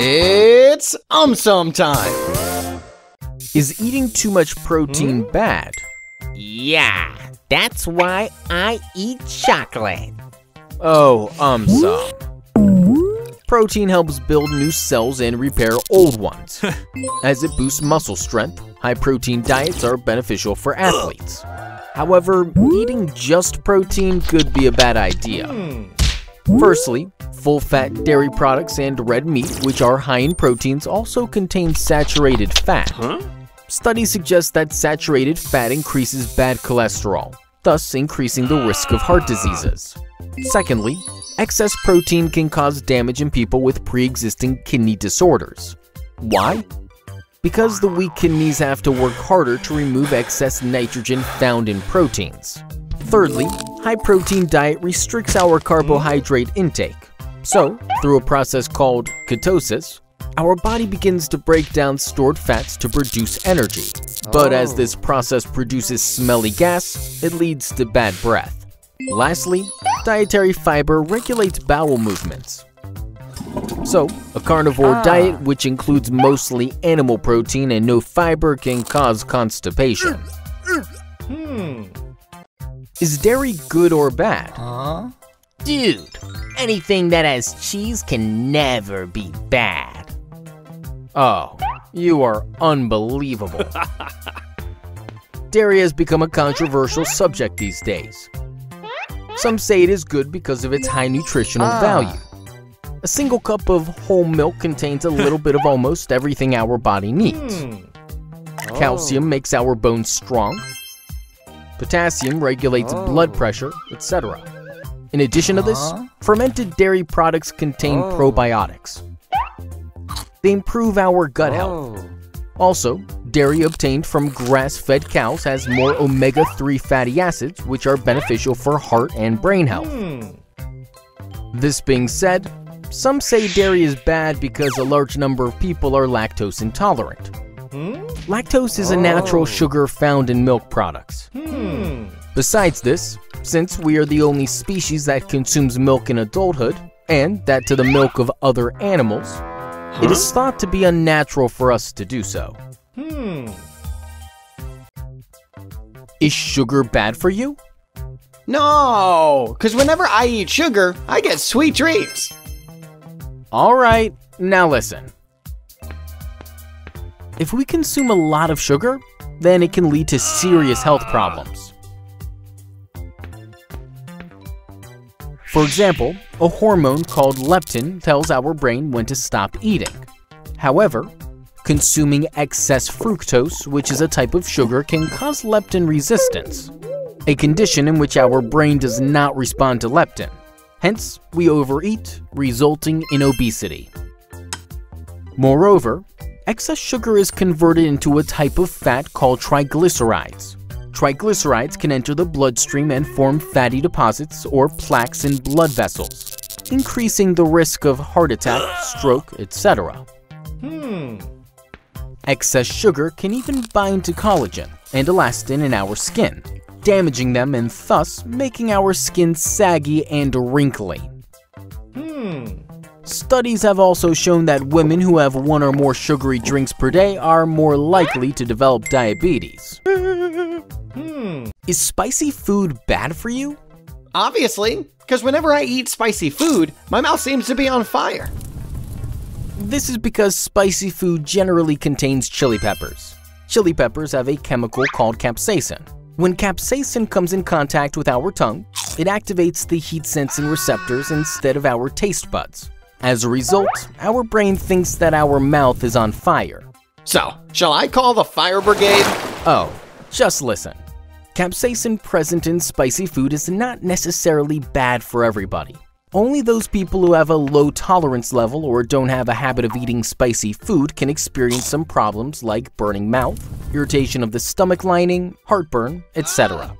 It's AumSum time. Is eating too much protein bad? Yeah, that's why I eat chocolate. Oh, um, some. Protein helps build new cells and repair old ones. As it boosts muscle strength, high protein diets are beneficial for athletes. However, eating just protein could be a bad idea. Firstly, full fat dairy products and red meat, which are high in proteins, also contain saturated fat. Studies suggest that saturated fat increases bad cholesterol, thus increasing the risk of heart diseases. Secondly, excess protein can cause damage in people with pre-existing kidney disorders. Why? Because the weak kidneys have to work harder to remove excess nitrogen found in proteins. Thirdly, high protein diet restricts our carbohydrate intake. So, through a process called ketosis, our body begins to break down stored fats to produce energy. But as this oh. process produces smelly gas, it leads to bad breath. Lastly, dietary fiber regulates bowel movements. So, a carnivore ah. diet which includes mostly animal protein and no fiber can cause constipation. Hmm. Is dairy good or bad? Dude, anything that has cheese can never be bad. Oh, you are unbelievable. Dairy has become a controversial subject these days. Some say it is good because of its high nutritional ah. value. A single cup of whole milk contains a little bit of almost everything our body needs. Hmm. Calcium oh. makes our bones strong. Potassium regulates blood oh. pressure, etc. In addition to this, uh-huh. fermented dairy products contain oh. probiotics. They improve our gut health. Oh. Also, dairy obtained from grass-fed cows has more omega-3 fatty acids, which are beneficial for heart and brain health. Hmm. This being said, some say dairy is bad because a large number of people are lactose intolerant. Lactose is a natural oh. sugar found in milk products. Hmm. Besides this, since we are the only species that consumes milk in adulthood, and that to the milk of other animals, it is thought to be unnatural for us to do so. Hmm. Is sugar bad for you? No, because whenever I eat sugar, I get sweet dreams. Alright, now listen. If we consume a lot of sugar, then it can lead to serious health problems. For example, a hormone called leptin tells our brain when to stop eating. However, consuming excess fructose, which is a type of sugar, can cause leptin resistance, a condition in which our brain does not respond to leptin. Hence, we overeat, resulting in obesity. Moreover, excess sugar is converted into a type of fat called triglycerides. Triglycerides can enter the bloodstream and form fatty deposits or plaques in blood vessels, increasing the risk of heart attack, stroke, etc. Hmm. Excess sugar can even bind to collagen and elastin in our skin, damaging them and thus making our skin saggy and wrinkly. Studies have also shown that women who have one or more sugary drinks per day are more likely to develop diabetes. Hmm. Is spicy food bad for you? Obviously, because whenever I eat spicy food, my mouth seems to be on fire. This is because spicy food generally contains chili peppers. Chili peppers have a chemical called capsaicin. When capsaicin comes in contact with our tongue, it activates the heat-sensing receptors instead of our taste buds. As a result, our brain thinks that our mouth is on fire. So, shall I call the fire brigade? Oh, just listen. Capsaicin present in spicy food is not necessarily bad for everybody. Only those people who have a low tolerance level or don't have a habit of eating spicy food can experience some problems like burning mouth, irritation of the stomach lining, heartburn, etc.